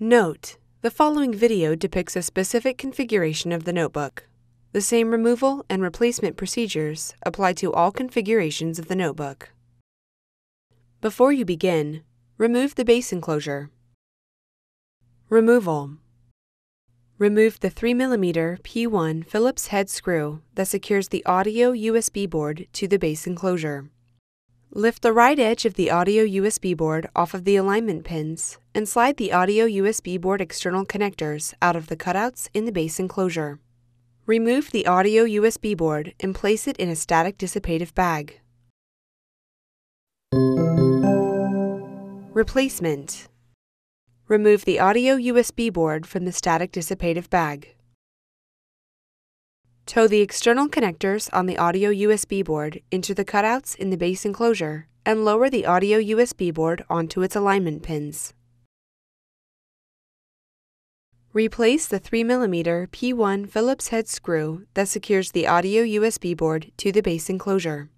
Note: the following video depicts a specific configuration of the notebook. The same removal and replacement procedures apply to all configurations of the notebook. Before you begin, remove the base enclosure. Removal Remove the 3mm P1 Phillips head screw that secures the audio USB board to the base enclosure. Lift the right edge of the audio USB board off of the alignment pins and slide the audio USB board external connectors out of the cutouts in the base enclosure. Remove the audio USB board and place it in a static dissipative bag. Replacement Remove the audio USB board from the static dissipative bag. Tow the external connectors on the audio USB board into the cutouts in the base enclosure and lower the audio USB board onto its alignment pins. Replace the 3mm P1 Phillips head screw that secures the audio USB board to the base enclosure.